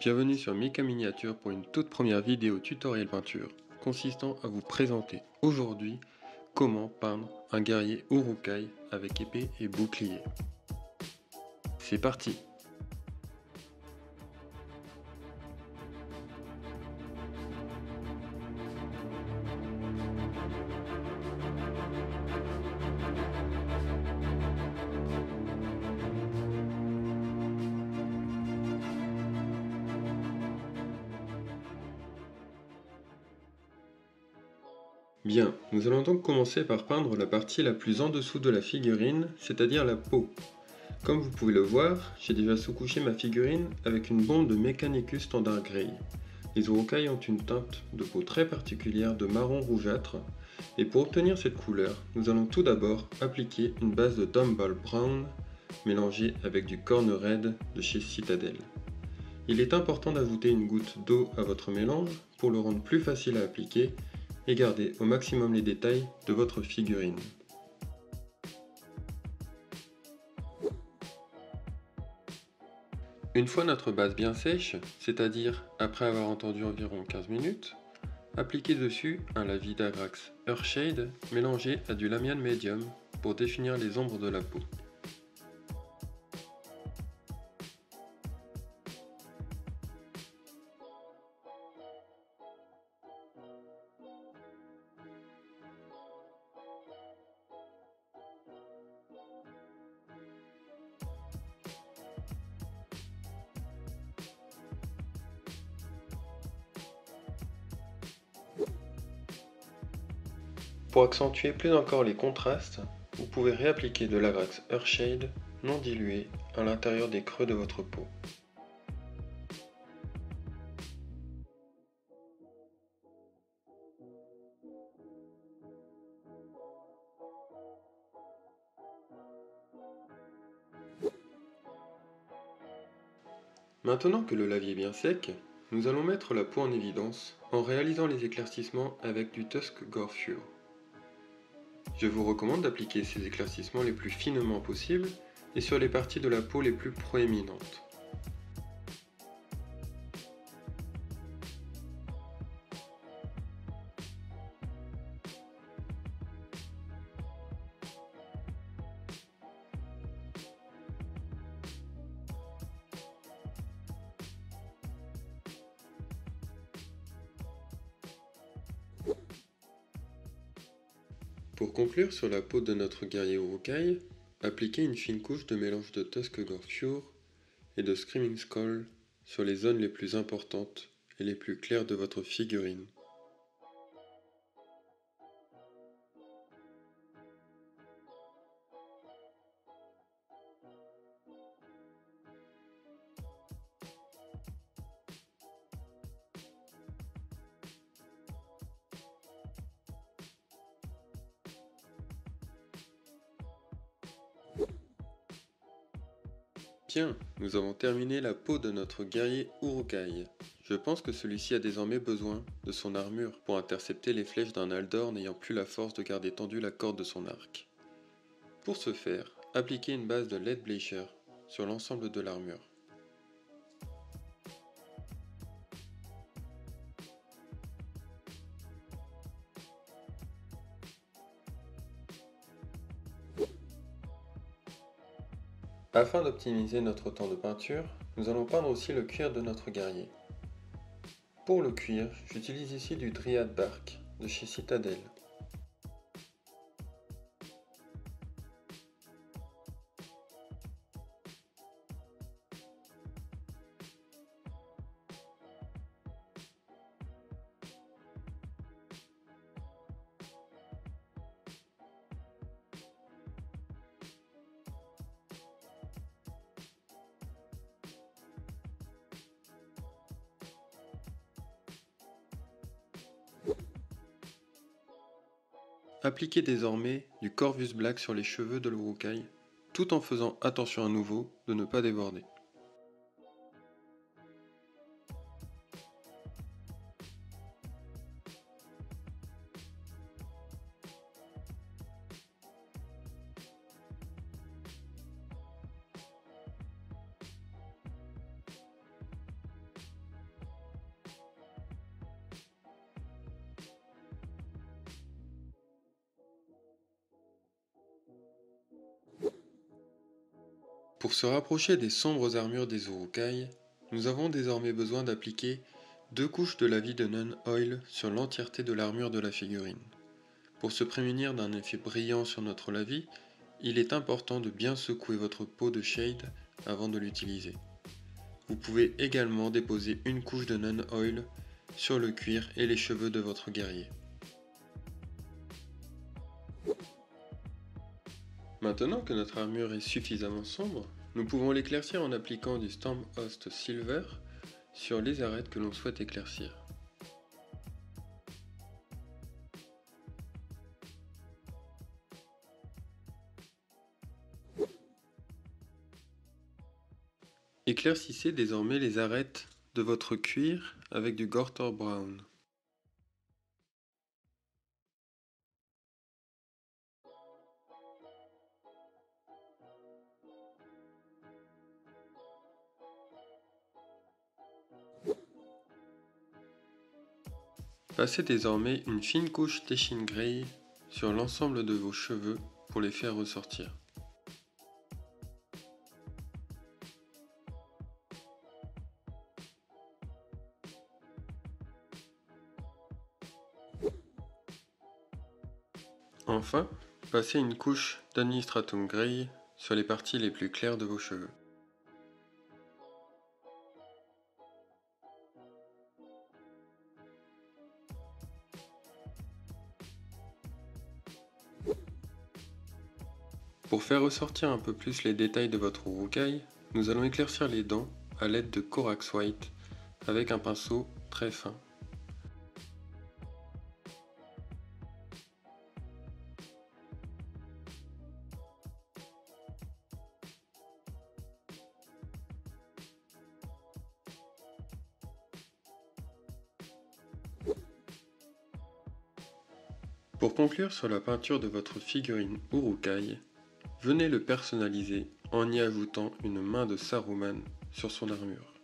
Bienvenue sur Mika Miniature pour une toute première vidéo tutoriel peinture consistant à vous présenter aujourd'hui comment peindre un guerrier Urukai avec épée et bouclier. C'est parti Bien, nous allons donc commencer par peindre la partie la plus en dessous de la figurine, c'est-à-dire la peau. Comme vous pouvez le voir, j'ai déjà sous-couché ma figurine avec une bombe de Mechanicus Standard Grey. Les Urukai ont une teinte de peau très particulière de marron rougeâtre, et pour obtenir cette couleur, nous allons tout d'abord appliquer une base de Dumble Brown mélangée avec du Corn Red de chez Citadel. Il est important d'ajouter une goutte d'eau à votre mélange pour le rendre plus facile à appliquer et gardez au maximum les détails de votre figurine. Une fois notre base bien sèche, c'est-à-dire après avoir entendu environ 15 minutes, appliquez dessus un lavis d'Agrax Earthshade mélangé à du Lamian Medium pour définir les ombres de la peau. Pour accentuer plus encore les contrastes, vous pouvez réappliquer de l'Agrax Earthshade non dilué à l'intérieur des creux de votre peau. Maintenant que le lavis est bien sec, nous allons mettre la peau en évidence en réalisant les éclaircissements avec du Tusk Gore je vous recommande d'appliquer ces éclaircissements les plus finement possible et sur les parties de la peau les plus proéminentes. Pour conclure sur la peau de notre guerrier Urukai, appliquez une fine couche de mélange de Tusk Gore Cure et de Screaming Skull sur les zones les plus importantes et les plus claires de votre figurine. Tiens, nous avons terminé la peau de notre guerrier Urukai. Je pense que celui-ci a désormais besoin de son armure pour intercepter les flèches d'un Aldor n'ayant plus la force de garder tendue la corde de son arc. Pour ce faire, appliquez une base de LED Bleacher sur l'ensemble de l'armure. Afin d'optimiser notre temps de peinture, nous allons peindre aussi le cuir de notre guerrier. Pour le cuir, j'utilise ici du Dryad Bark de chez Citadel. Appliquez désormais du Corvus Black sur les cheveux de l'Urukai, tout en faisant attention à nouveau de ne pas déborder. Pour se rapprocher des sombres armures des Urukai, nous avons désormais besoin d'appliquer deux couches de la vie de Nun Oil sur l'entièreté de l'armure de la figurine. Pour se prémunir d'un effet brillant sur notre lavis, il est important de bien secouer votre peau de shade avant de l'utiliser. Vous pouvez également déposer une couche de Nun Oil sur le cuir et les cheveux de votre guerrier. Maintenant que notre armure est suffisamment sombre, nous pouvons l'éclaircir en appliquant du Storm Host Silver sur les arêtes que l'on souhaite éclaircir. Éclaircissez désormais les arêtes de votre cuir avec du Gortor Brown. Passez désormais une fine couche Teshin Grey sur l'ensemble de vos cheveux pour les faire ressortir. Enfin, passez une couche d'Administratum Grey sur les parties les plus claires de vos cheveux. Pour faire ressortir un peu plus les détails de votre Urukai, nous allons éclaircir les dents à l'aide de Corax White avec un pinceau très fin. Pour conclure sur la peinture de votre figurine Urukai, Venez le personnaliser en y ajoutant une main de Saruman sur son armure.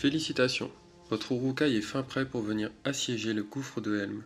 Félicitations, votre Urukai est fin prêt pour venir assiéger le gouffre de Helm.